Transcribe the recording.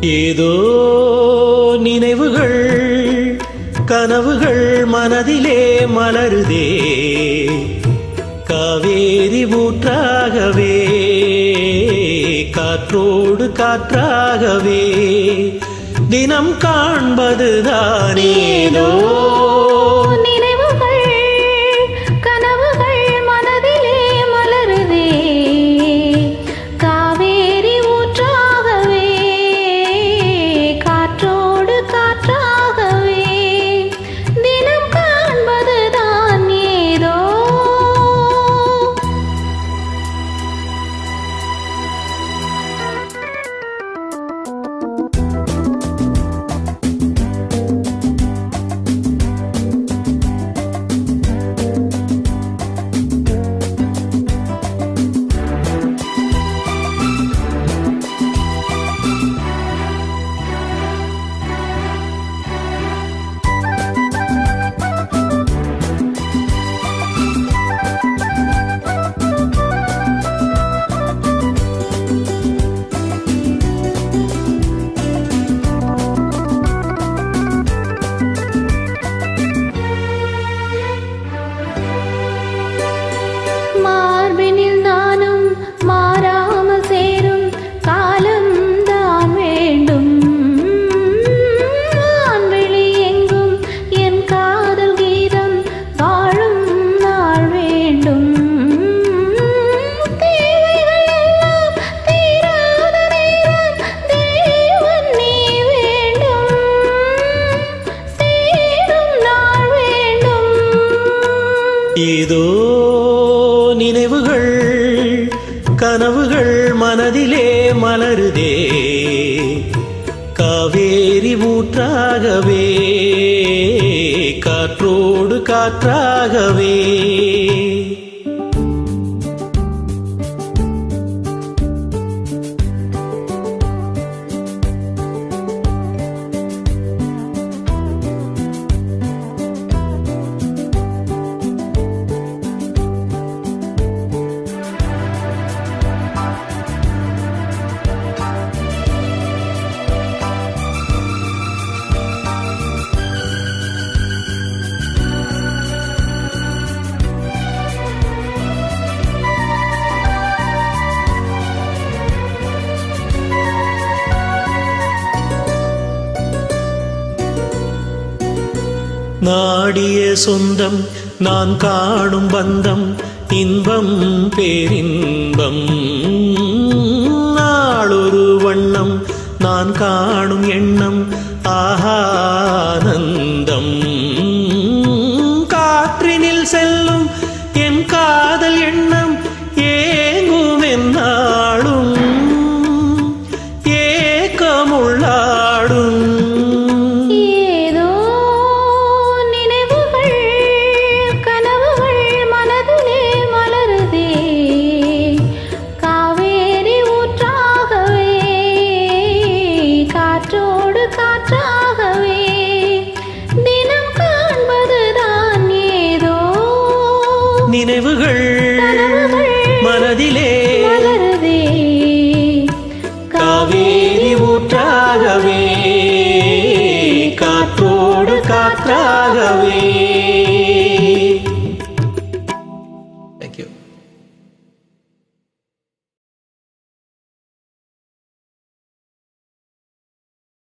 ஏதோ நினைவுகள் கனவுகள் மனதிலே மலருதே. காவேரி ஊற்றாகவே காற்றோடு காற்றாகவே தினம் காண்பதுதானேதோ நினைவுகள் ஏதோ நினைவுகள் கனவுகள் மனதிலே மலருதே. காவேரி ஊற்றாகவே காற்றோடு காற்றாகவே. நாடிய சொந்தம் நான் காணும் பந்தம் இன்பம் பேரின்பம். நாளொரு வண்ணம் நான் காணும் எண்ணம் ஆகானந்தம் ஊற்றாகவே காற்றோடு காற்றாகவே